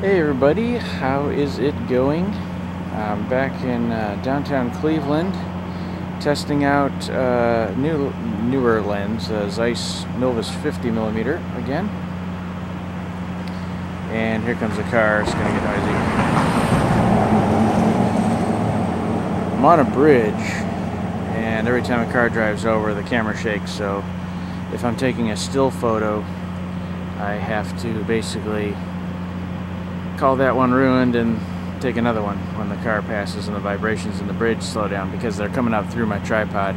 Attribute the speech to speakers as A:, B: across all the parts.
A: Hey everybody, how is it going? I'm back in uh, downtown Cleveland testing out uh, new newer lens, uh, Zeiss Milvus 50 millimeter again. And here comes the car, it's gonna get noisy. I'm on a bridge and every time a car drives over the camera shakes so if I'm taking a still photo I have to basically call that one ruined and take another one when the car passes and the vibrations in the bridge slow down because they're coming up through my tripod.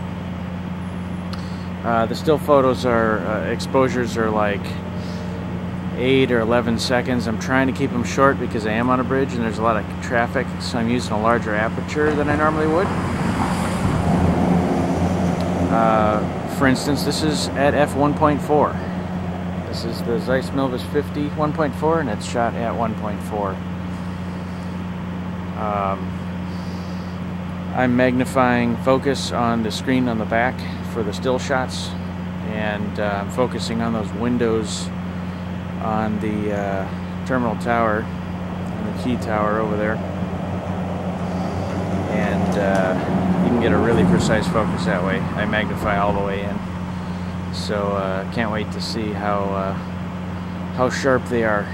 A: Uh, the still photos are, uh, exposures are like 8 or 11 seconds. I'm trying to keep them short because I am on a bridge and there's a lot of traffic, so I'm using a larger aperture than I normally would. Uh, for instance, this is at f1.4. This is the Zeiss Milvus 50 1.4 and it's shot at 1.4. Um, I'm magnifying focus on the screen on the back for the still shots and uh, I'm focusing on those windows on the uh, terminal tower and the key tower over there and uh, you can get a really precise focus that way. I magnify all the way in. So uh, can't wait to see how uh, how sharp they are.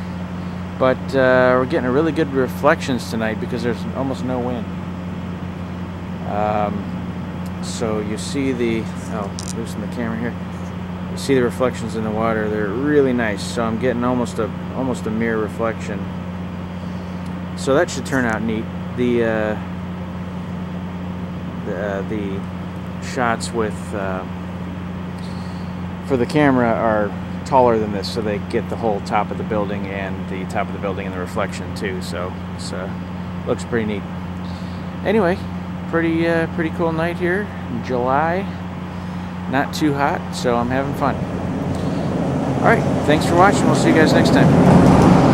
A: But uh, we're getting a really good reflections tonight because there's almost no wind. Um, so you see the oh loosen the camera here. You see the reflections in the water. They're really nice. So I'm getting almost a almost a mirror reflection. So that should turn out neat. The uh, the, uh, the shots with uh, for the camera are taller than this so they get the whole top of the building and the top of the building and the reflection too so it uh, looks pretty neat. Anyway pretty uh, pretty cool night here in July. Not too hot so I'm having fun. Alright thanks for watching. We'll see you guys next time